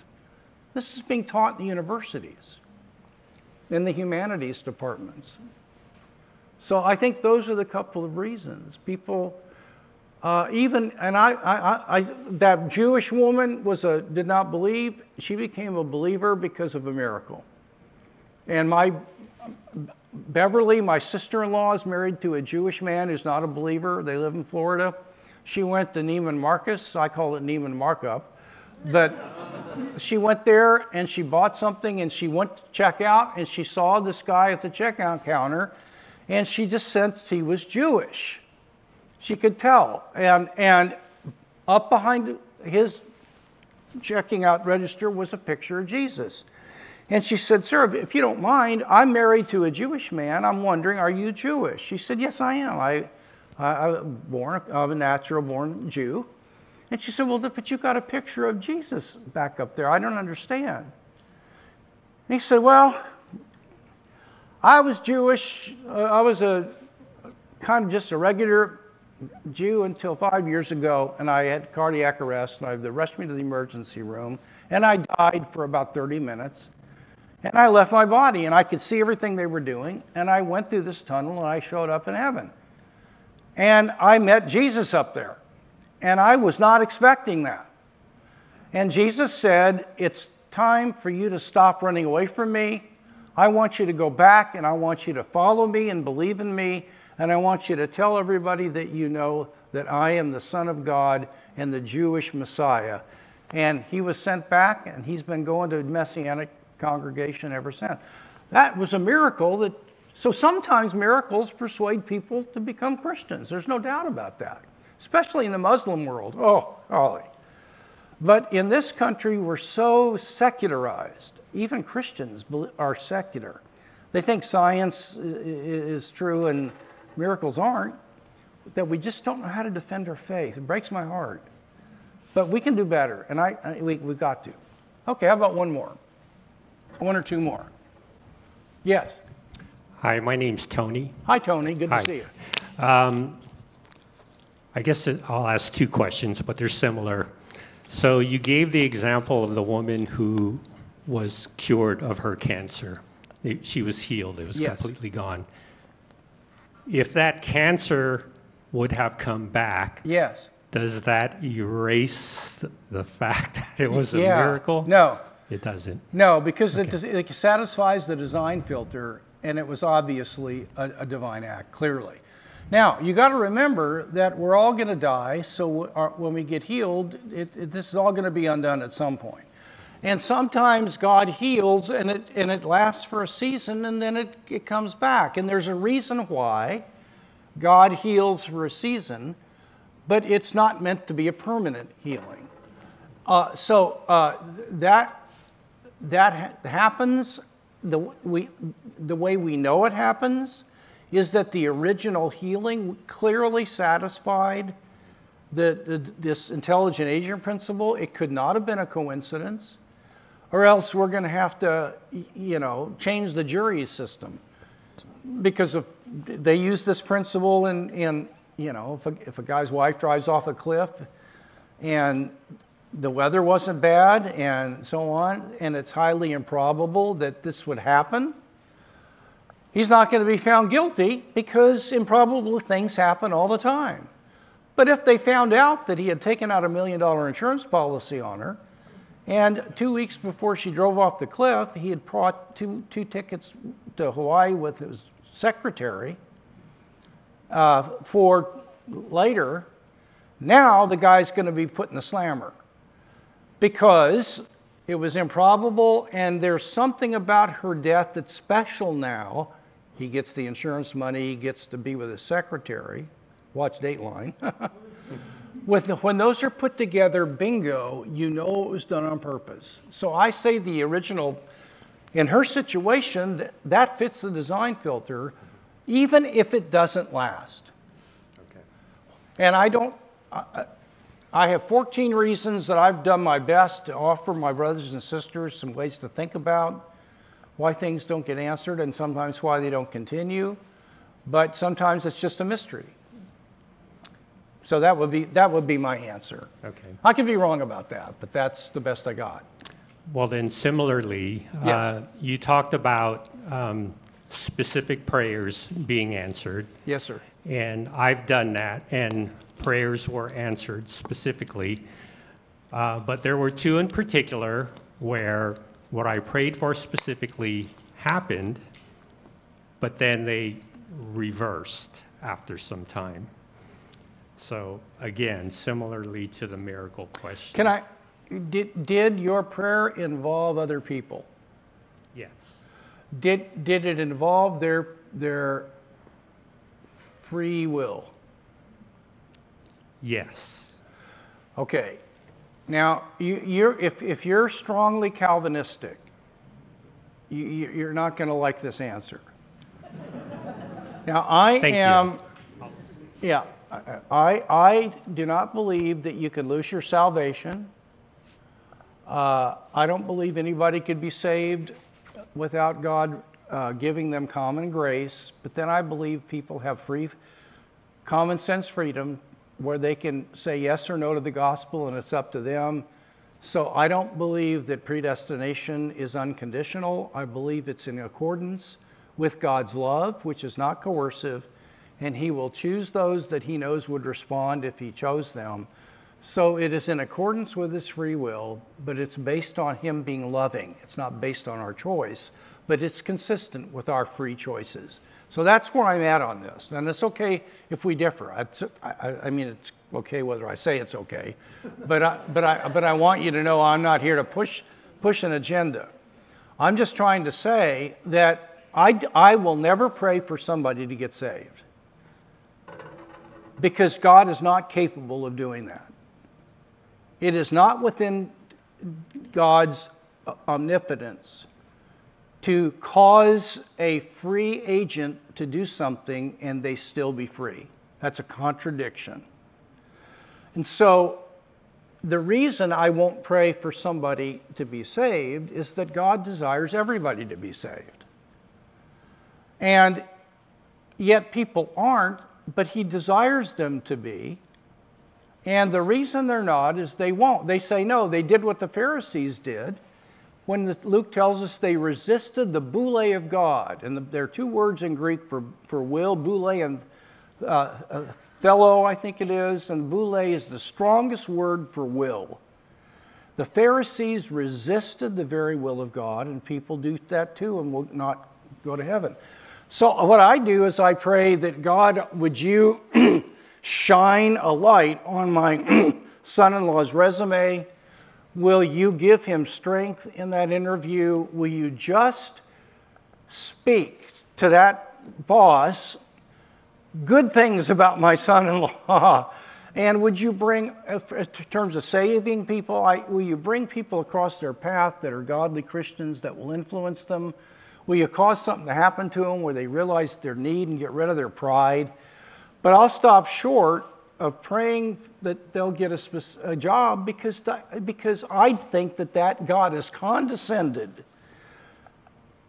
This is being taught in universities, in the humanities departments. So I think those are the couple of reasons. People, uh, even, and I, I, I, that Jewish woman was a, did not believe. She became a believer because of a miracle. And my, Beverly, my sister-in-law, is married to a Jewish man who's not a believer. They live in Florida. She went to Neiman Marcus. I call it Neiman Markup. But she went there and she bought something and she went to check out and she saw this guy at the checkout counter and she just sensed he was Jewish. She could tell. And, and up behind his checking out register was a picture of Jesus. And she said, Sir, if you don't mind, I'm married to a Jewish man. I'm wondering, are you Jewish? She said, Yes, I am. I, I, I'm born, I'm a natural born Jew. And she said, Well, but you got a picture of Jesus back up there. I don't understand. And he said, Well, I was Jewish. Uh, I was a kind of just a regular Jew until five years ago, and I had cardiac arrest, and they rushed me to the emergency room, and I died for about 30 minutes. And I left my body, and I could see everything they were doing, and I went through this tunnel, and I showed up in heaven. And I met Jesus up there, and I was not expecting that. And Jesus said, It's time for you to stop running away from me I want you to go back and I want you to follow me and believe in me. And I want you to tell everybody that you know that I am the Son of God and the Jewish Messiah. And he was sent back and he's been going to Messianic congregation ever since. That was a miracle that, so sometimes miracles persuade people to become Christians. There's no doubt about that, especially in the Muslim world. Oh, golly. But in this country, we're so secularized even Christians are secular. They think science is true and miracles aren't, that we just don't know how to defend our faith. It breaks my heart. But we can do better, and I, I we, we've got to. Okay, how about one more? One or two more? Yes. Hi, my name's Tony. Hi, Tony. Good Hi. to see you. Um, I guess I'll ask two questions, but they're similar. So you gave the example of the woman who was cured of her cancer. She was healed, it was Yes. completely gone. If that cancer would have come back, Yes. does that erase th- the fact that it was a miracle? No. It doesn't. No, because it, it satisfies the design filter, and it was obviously a, a divine act, clearly. Now, you got to remember that we're all going to die, so our, when we get healed, it, it, this is all going to be undone at some point. And sometimes God heals and it, and it lasts for a season and then it, it comes back. And there's a reason why God heals for a season, but it's not meant to be a permanent healing. Uh, so uh, that, that ha- happens, the, we, the way we know it happens is that the original healing clearly satisfied the, the, this intelligent agent principle. It could not have been a coincidence. or else we're going to have to, you know, change the jury system because of they use this principle in, in you know if a, if a guy's wife drives off a cliff and the weather wasn't bad and so on and it's highly improbable that this would happen he's not going to be found guilty because improbable things happen all the time but if they found out that he had taken out a million dollar insurance policy on her and two weeks before she drove off the cliff, he had brought two, two tickets to Hawaii with his secretary uh, for later. Now the guy's going to be put in the slammer because it was improbable and there's something about her death that's special now. He gets the insurance money, he gets to be with his secretary. Watch Dateline. with the, when those are put together, bingo, you know it was done on purpose. So I say the original, in her situation, th- that fits the design filter, even if it doesn't last. Okay. And I don't, I- I have 14 reasons that I've done my best to offer my brothers and sisters some ways to think about why things don't get answered and sometimes why they don't continue. But sometimes it's just a mystery. So that would be, that would be my answer. Okay. I could be wrong about that, but that's the best I got. Well, then similarly, uh, Yes. you talked about um, specific prayers being answered, Yes, sir. and I've done that, and prayers were answered specifically. Uh, But there were two in particular where what I prayed for specifically happened, but then they reversed after some time. So again, similarly to the miracle question. Can I, did, did your prayer involve other people? Yes. Did, did it involve their, their free will? Yes. Okay. Now, you, you're, if, if you're strongly Calvinistic, you, you- you're not going to like this answer. Now, I Thank you. am, yeah, I, I do not believe that you can lose your salvation. Uh, I don't believe anybody could be saved without God uh, giving them common grace. But then I believe people have free common sense freedom where they can say yes or no to the gospel and it's up to them. So I don't believe that predestination is unconditional. I believe it's in accordance with God's love, which is not coercive, and He will choose those that He knows would respond if He chose them. So it is in accordance with His free will, but it's based on Him being loving. It's not based on our choice, but it's consistent with our free choices. So that's where I'm at on this. And it's okay if we differ. I, I, I mean, it's okay whether I say it's okay, but I, but, I, but I want you to know I'm not here to push, push an agenda. I'm just trying to say that I, I will never pray for somebody to get saved because God is not capable of doing that. It is not within God's omnipotence to cause a free agent to do something and they still be free. That's a contradiction. And so, the reason I won't pray for somebody to be saved is that God desires everybody to be saved. And yet, people aren't, but He desires them to be. And the reason they're not is they won't. They say, no, they did what the Pharisees did when Luke tells us they resisted the boule of God. And the, there are two words in Greek for, for will, boule and uh, uh, thelo, I think it is. And boule is the strongest word for will. The Pharisees resisted the very will of God, and people do that too and will not go to heaven. So, what I do is I pray that God, would you shine a light on my son in law's resume? Will you give him strength in that interview? Will you just speak to that boss good things about my son in law? And would you bring, uh, in terms of saving people, I, will you bring people across their path that are godly Christians that will influence them? Will you cause something to happen to them where they realize their need and get rid of their pride? But I'll stop short of praying that they'll get a, a job because, because I think that that God has condescended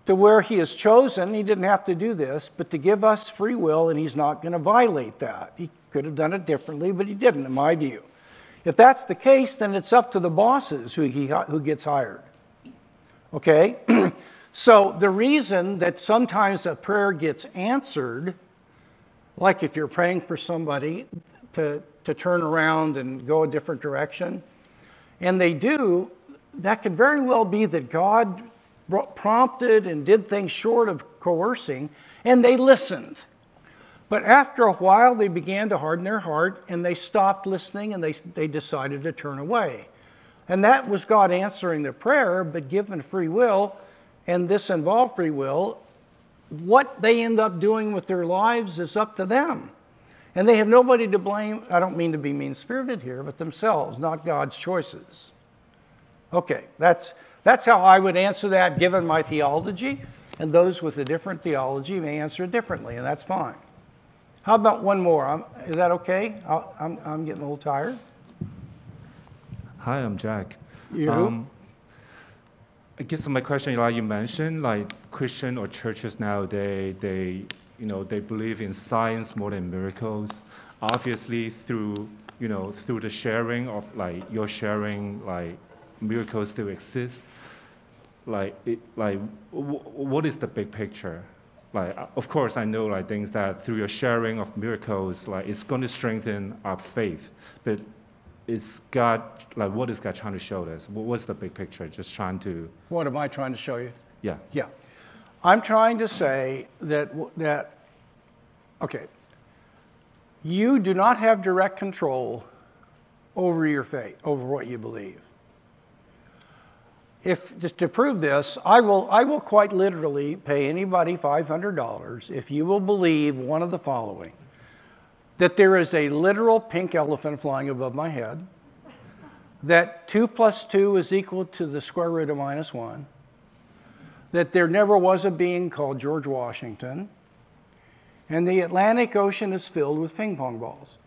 to where he has chosen, he didn't have to do this, but to give us free will, and he's not going to violate that. He could have done it differently, but he didn't, in my view. If that's the case, then it's up to the bosses who, he, who gets hired. Okay? so the reason that sometimes a prayer gets answered, like if you're praying for somebody to, to turn around and go a different direction, and they do, that could very well be that God prompted and did things short of coercing, and they listened. But after a while, they began to harden their heart and they stopped listening and they, they decided to turn away. And that was God answering their prayer, but given free will, and this involved free will, what they end up doing with their lives is up to them. And they have nobody to blame. I don't mean to be mean spirited here, but themselves, not God's choices. Okay, that's, that's how I would answer that given my theology, and those with a different theology may answer it differently, and that's fine. How about one more? I'm, is that okay? I'll, I'm, I'm getting a little tired. Hi, I'm Jack. You? Um, I guess my question, like you mentioned, like Christian or churches nowadays, they, you know, they believe in science more than miracles. Obviously, through, you know, through the sharing of like your sharing, like miracles still exist. Like, it, like, what is the big picture? Like, of course, I know like things that through your sharing of miracles, like it's going to strengthen our faith. But is God like what is God trying to show us? What- What's the big picture? Just trying to, What am I trying to show you? yeah. Yeah. I'm trying to say that, that, okay, you do not have direct control over your faith, over what you believe. If, just to prove this, I will, I will quite literally pay anybody $500 if you will believe one of the following that there is a literal pink elephant flying above my head, that 2 plus 2 is equal to the square root of minus 1, that there never was a being called George Washington, and the Atlantic Ocean is filled with ping pong balls.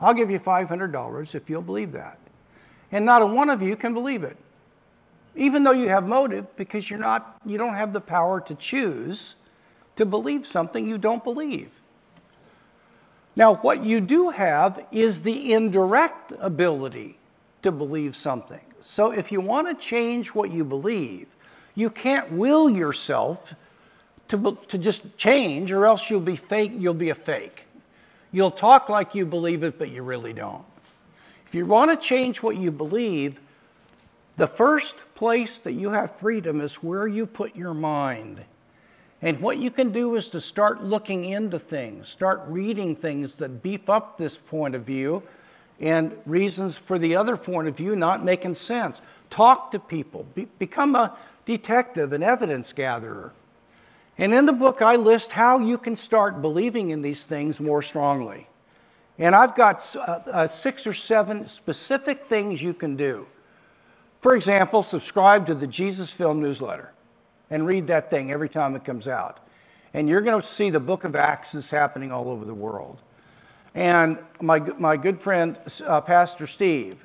I'll give you $500 if you'll believe that. And not a one of you can believe it. Even though you have motive, because you're not, you don't have the power to choose to believe something you don't believe. Now, what you do have is the indirect ability to believe something. So, if you want to change what you believe, you can't will yourself to, to just change, or else you'll be fake. You'll be a fake. You'll talk like you believe it, but you really don't. If you want to change what you believe, the first place that you have freedom is where you put your mind. And what you can do is to start looking into things, start reading things that beef up this point of view and reasons for the other point of view not making sense. Talk to people, be, become a detective, an evidence gatherer. And in the book, I list how you can start believing in these things more strongly. And I've got uh, uh, six or seven specific things you can do. For example, subscribe to the Jesus Film newsletter and read that thing every time it comes out. And you're going to see the book of Acts is happening all over the world. And my, my good friend, uh, Pastor Steve,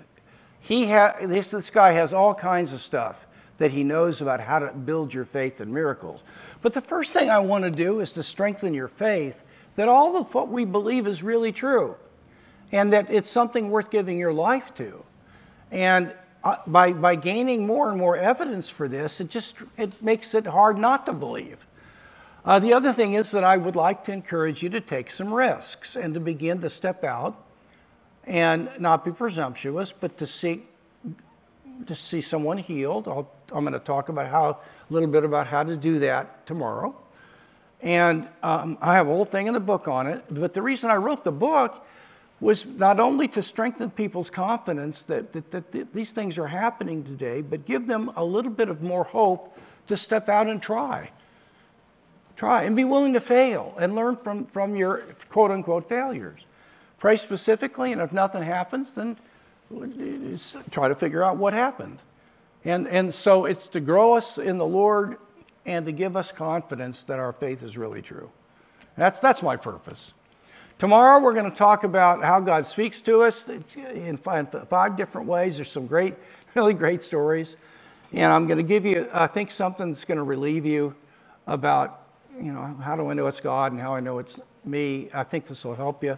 he ha- this, this guy has all kinds of stuff that he knows about how to build your faith in miracles. But the first thing I want to do is to strengthen your faith that all of what we believe is really true and that it's something worth giving your life to. And by, by gaining more and more evidence for this, it just it makes it hard not to believe. Uh, the other thing is that I would like to encourage you to take some risks and to begin to step out and not be presumptuous, but to seek to see someone healed. I'll, I'm going to talk about how a little bit about how to do that tomorrow. And um, I have a whole thing in the book on it. But the reason I wrote the book was not only to strengthen people's confidence that, that, that, th- these things are happening today, but give them a little bit of more hope to step out and try. Try and be willing to fail and learn from, from your quote unquote failures. Pray specifically, and if nothing happens, then uh, try to figure out what happened. And, and so it's to grow us in the Lord and to give us confidence that our faith is really true. That's, that's my purpose. Tomorrow, we're going to talk about how God speaks to us in five, different ways. There's some great, really great stories. And I'm going to give you, I think, something that's going to relieve you about, you know, how do I know it's God and how I know it's me. I think this will help you.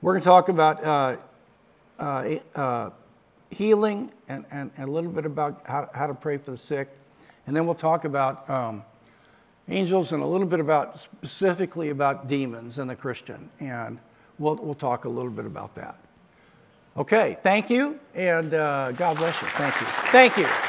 We're going to talk about uh, uh, uh, healing and, and, and a little bit about how, how to pray for the sick. And then we'll talk about um, angels and a little bit about specifically about demons and the Christian. And we'll, we'll talk a little bit about that. Okay, thank you, and uh, God bless you. Thank you. Thank you.